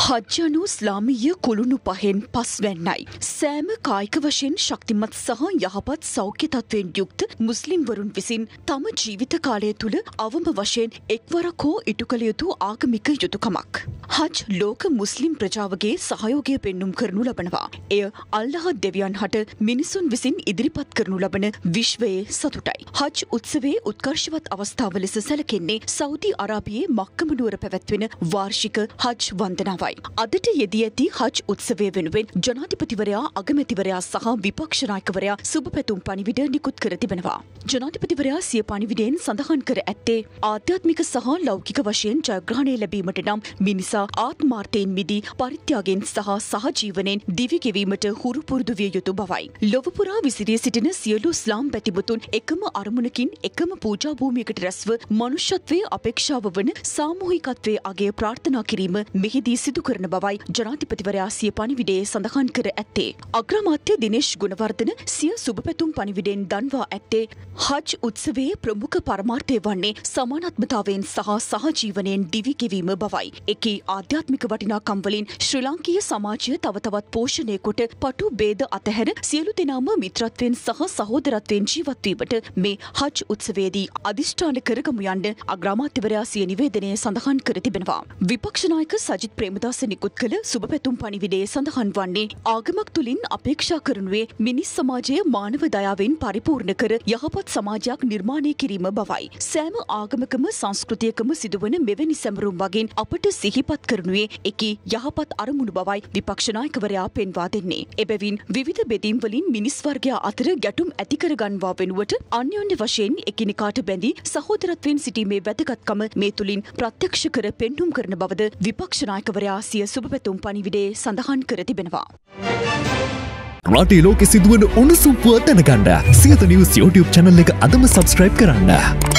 හජ්ජනු ස්ලාමීය කුළුණු පහෙන් පස් වැන්නයි. සෑම කායික වශයෙන් ශක්තිමත් සහ යහපත් සෞඛ්‍ය තත්වයෙන් යුක්ත මුස්ලිම්වරුන් විසින් තම ජීවිත කාලය තුළ අවම වශයෙන් එක්වරක් හෝ ඉටු කළ යුතු ආගමික යුතුකමක්. හජ් ලෝක මුස්ලිම් ප්‍රජාවගේ සහයෝගය පෙන්නුම් කරනු ලබනවා. එය අල්ලහ දෙවියන් හට මිනිසුන් විසින් ඉදිරිපත් කරනු ලබන විශ්වයේ සතුටයි. හජ් උත්සවේ උත්කර්ශවත් අවස්ථාව ලෙස සැලකෙන්නේ සෞදි අරාබියේ මක්කමනුවර පැවැත්වෙන වාර්ෂික හජ් වන්දනාවයි. අදට යෙදී ඇති හජ් උත්සවය වෙනුවෙන් ජනාධිපතිවරයා අගමැතිවරයා සහ විපක්ෂනායකවරයා සුභ පැතුම් පනිවිඩ නිකුත් කර තිබෙනවා. ජනාධිපතිවරයා සිය පනිවිඩයෙන් සඳහන් කර ඇත්තේ ආධ්‍යාත්මික සහ ලෞකික වශයෙන් ජයග්‍රහණය ලැබීමට නම් මිනිසා ආත්මාර්ථයෙන් මිදී පරිත්‍යාගෙන් සහ සහජීවනෙන් දිවිගෙවීමට හුරුපුරුදු විය යුතු බවයි. ලොවපුරා විසිරිය සිටින සියලු ස්ලාම් පැතිබුතුන් එකම අරමුණකින් එකම පූජාභූමියකට රැස්ව මනුෂ්‍යත්වය අපේක්ෂාව වන සාමූහිකත්වය අගේ ප්‍රාර්ථනා කිරීම මෙහිදී සිදු කරන බවයි ජනාධිපතිවරයා සිය පනිවිඩේ සඳහන් කර ඇත්තේ. අග්‍රාමාත්‍ය දිනේශ් ගුණවර්ධන සිය සුභපැතුම් පනිවිඩෙන් දන්වා ඇත්තේ හජ් උත්සවයේ ප්‍රමුඛ පරමාර්ථය වන්නේ සමානත්මතාවයෙන් සහ සහජීවනයෙන් දිවිගෙවීම බවයි. එකී ආධ්‍යාත්මික වටිනාකම් වලින් ශ්‍රී ලාංකීය සමාජය තව තවත් පෝෂණය කොට පටු බේද අතහැර සියලු දෙනාම මිත්‍රත්වයෙන් සහ සහෝදරත්වයෙන් ජීවත් වීමට මේ හජ් උත්සවයේදී අදිෂ්ඨාන කරගමු යන්න අග්‍රාමාත්‍යවරයා සිය නිවේදනයේ සඳහන් කර තිබෙනවා. විපක්ෂ නායක සජිත් ප්‍රේමදාස නිකුත් කළ සුබ පැතුම් පණිවිඩයේ සඳහන් වන්නේ ආගමක් තුළින් අපේක්ෂා කරනුවේ මිනිස් සමාජය මානව දයාවෙන් පරිපූර්ණ කර යහපත් සමාජයක් නිර්මාණය කිරීම බවයි. සෑම ආගමකම සංස්කෘතියකම සිදුවන මෙවැනි සැමරුම් වගෙන් අපට සිහිපත් කරනුවේ එකී යහපත් අරමුණු බවයි විපක්ෂනායකවරයා පෙන්වා දෙන්නේ. එබැවින් විවිධ බෙදීම් වලින් මිනිස් වර්ගයා අතර ගැටුම් ඇති කරගන්වා වෙනුවට අන්‍යෝන්‍ය වශයෙන් එකිනෙකාට බැඳී සහෝදරත්වයෙන් සිටීමේ වැදගත්කම මේ තුලින් ප්‍රත්‍යක්ෂ කර පෙන්නුම් කරන බවද විපක්ෂනායකවරයා සිය සුභපැතුම් පනිවිඩේ සඳහන් කර තිබෙනවා. රටේ ලෝකෙ සිදුවන උණුසුම් පුවත් දැනගන්න සියත නිවස් YouTube චැනල් එක අදම සබස්ක්‍රයිබ් කරන්න.